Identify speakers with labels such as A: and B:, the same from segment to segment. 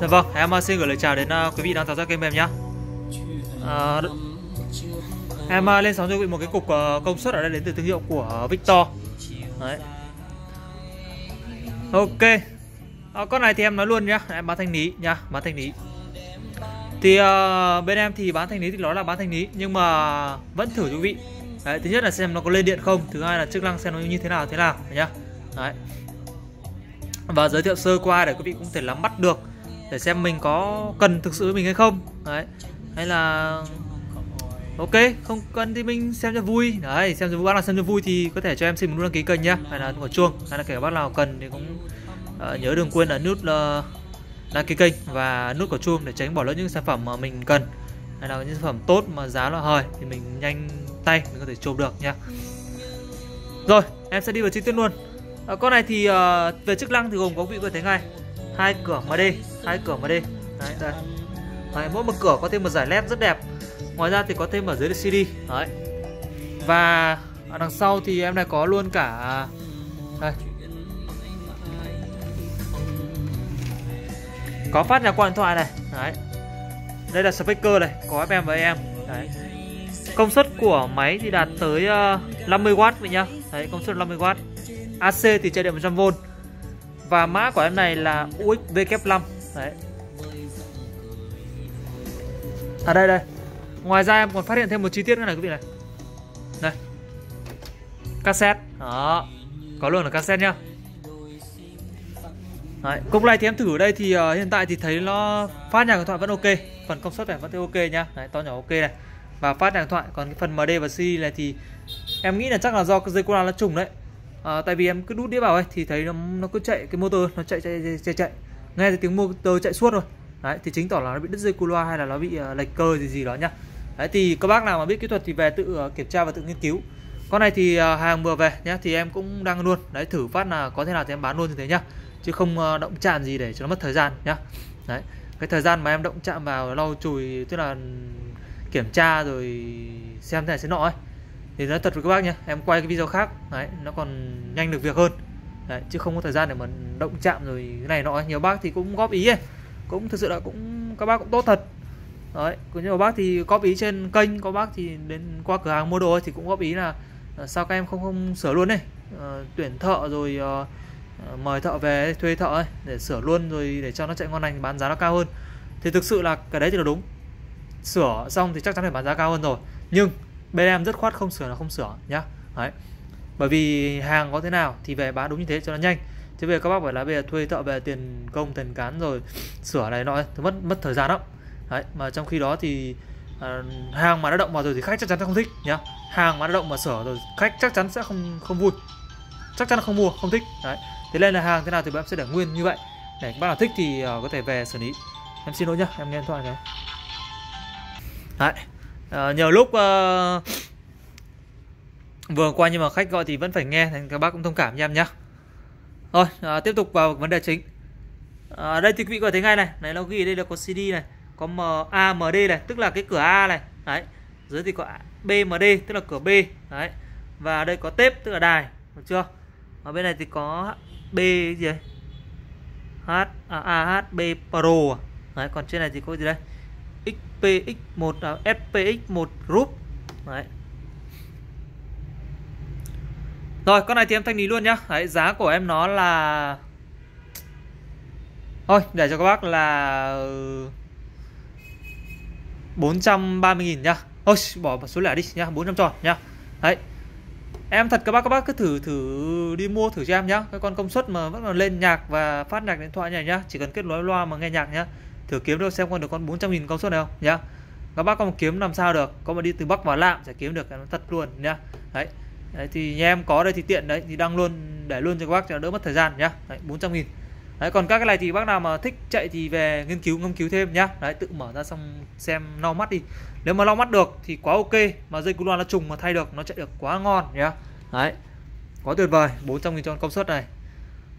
A: Dạ vâng, em xin gửi lời chào đến uh, quý vị đang theo dõi kênh em nhé. À, em uh, lên sóng cho quý vị một cái cục uh, công suất ở đây đến từ thương hiệu của Victor. Đấy. Ok. À, con này thì em nói luôn nhá, em bán thanh lý nhá, bán thanh lý. Thì uh, bên em thì bán thanh lý thì nó là bán thanh lý nhưng mà vẫn thử cho quý vị. Đấy, thứ nhất là xem nó có lên điện không, thứ hai là chức năng xem nó như thế nào thế nào nhá. Đấy. Và giới thiệu sơ qua để quý vị cũng thể nắm bắt được để xem mình có cần thực sự với mình hay không. Đấy. Hay là ok không cần thì mình xem cho vui. Đấy xem cho vui bác nào xem cho vui thì có thể cho em xin một nút đăng ký kênh nhá hay là của chuông. Hay là kể bác nào cần thì cũng uh, nhớ đừng quên là nút uh, đăng ký kênh và nút của chuông để tránh bỏ lỡ những sản phẩm mà mình cần. Hay là những sản phẩm tốt mà giá là hời thì mình nhanh tay mình có thể chụp được nhá rồi em sẽ đi vào chi tiết luôn à, con này thì à, về chức năng thì gồm có vị có thấy ngay. Hai cửa MD hai cửa MD đấy đây. Đấy, mỗi một cửa có thêm một giải led rất đẹp. Ngoài ra thì có thêm ở dưới là CD đấy. Và ở đằng sau thì em này có luôn cả đây. Có phát nhạc qua điện thoại này. Đấy. Đây là speaker này có FM và AM đấy. Công suất của máy thì đạt tới ờ, uh, 50W vậy nhá. Đấy công suất 50W AC thì chạy điện 100V và mã của em này là UXVK5 Đấy. À đây đây. Ngoài ra em còn phát hiện thêm một chi tiết nữa này quý vị này. Đây. Cassette. Đó. Có luôn là cassette nhá. Đấy, cục này thì em thử ở đây thì uh, hiện tại thì thấy nó phát nhạc điện thoại vẫn ok. Phần công suất này vẫn ok nhá. Đấy, to nhỏ ok này. Và phát nhạc điện thoại. Còn cái phần MD và CD này thì Em nghĩ là chắc là do cái dây cola nó trùng đấy à, tại vì em cứ đút đĩa vào ấy thì thấy nó nó cứ chạy cái motor nó chạy chạy chạy chạy, nghe thấy tiếng motor chạy suốt rồi. Đấy thì chứng tỏ là nó bị đứt dây cu loa hay là nó bị uh, lệch cơ gì gì đó nhá. Đấy thì các bác nào mà biết kỹ thuật thì về tự uh, kiểm tra và tự nghiên cứu. Con này thì uh, hàng vừa về nhá thì em cũng đang luôn. Đấy thử phát là có thể nào thì em bán luôn như thế nhá. Chứ không uh, động chạm gì để cho nó mất thời gian nhá. Đấy cái thời gian mà em động chạm vào lau chùi tức là kiểm tra rồi xem thế này thế nọ ấy thì nói thật với các bác nhé em quay cái video khác đấy nó còn nhanh được việc hơn. Đấy, chứ không có thời gian để mà động chạm rồi cái này nọ. Nhiều bác thì cũng góp ý ấy cũng thực sự là cũng các bác cũng tốt thật. Đấy có nhiều bác thì góp ý trên kênh có bác thì đến qua cửa hàng mua đồ ấy, thì cũng góp ý là ờ, sao các em không không sửa luôn này à, ờ, tuyển thợ rồi à, mời thợ về thuê thợ ấy, để sửa luôn rồi để cho nó chạy ngon lành bán giá nó cao hơn. Thì thực sự là cái đấy thì là đúng. Sửa xong thì chắc chắn phải bán giá cao hơn rồi. Nhưng bên em rất khoát không sửa là không sửa nhá. Đấy. Bởi vì hàng có thế nào thì về bán đúng như thế cho nó nhanh. Thế về các bác phải là bây giờ thuê thợ về tiền công tiền cán rồi sửa này nọ thì mất mất thời gian lắm. Đấy mà trong khi đó thì à, hàng mà đã động vào rồi thì khách chắc chắn sẽ không thích nhá. Hàng mà đã động mà sửa rồi khách chắc chắn sẽ không không vui. Chắc chắn là không mua không thích. Đấy. Thế nên là hàng thế nào thì em sẽ để nguyên như vậy. Để các bác nào thích thì uh, có thể về xử lý. Em xin lỗi nhá em nghe điện thoại này. Đấy à, nhiều lúc uh, vừa qua nhưng mà khách gọi thì vẫn phải nghe thành các bác cũng thông cảm nha em nhá. Rồi à, ờ, tiếp tục vào vấn đề chính. À, đây thì quý vị có thấy ngay này. Này nó ghi đây là có CD này có M A M D này tức là cái cửa A này. Đấy dưới thì có B M D tức là cửa B. Đấy và đây có tép tức là đài được chưa? Ở bên này thì có B gì đấy? H à, A H B Pro à? đấy còn trên này thì có gì đây? XPX1 à, SPX1 group. Đấy. Rồi con này thì em thanh lý luôn nhá. Đấy giá của em nó là thôi để cho các bác là 430.000 nhá. Ôi bỏ số lẻ đi nhá 400 tròn nhá. Đấy. Em thật các bác các bác cứ thử thử đi mua thử cho em nhá. Cái con công suất mà vẫn còn lên nhạc và phát nhạc điện thoại này nhá. Chỉ cần kết nối loa mà nghe nhạc nhá thử kiếm được xem con được con 400.000 công suất này không? Nhá. Các bác có một kiếm làm sao được? Có mà đi từ bắc vào lạng sẽ kiếm được nó thật luôn nhá. Đấy. Đấy thì nhà em có đây thì tiện đấy thì đăng luôn để luôn cho các bác cho đỡ mất thời gian nhá. Đấy, 400 nghìn. Đấy còn các cái này thì bác nào mà thích chạy thì về nghiên cứu nghiên cứu thêm nhá. Đấy tự mở ra xong xem lau mắt đi. Nếu mà lau mắt được thì quá ok mà dây cu loa nó trùng mà thay được nó chạy được quá ngon nhá. Đấy. Quá tuyệt vời 400 nghìn cho công suất này.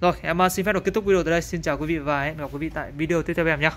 A: Rồi em à, xin phép được kết thúc video tại đây. Xin chào quý vị và hẹn gặp quý vị tại video tiếp theo em nhé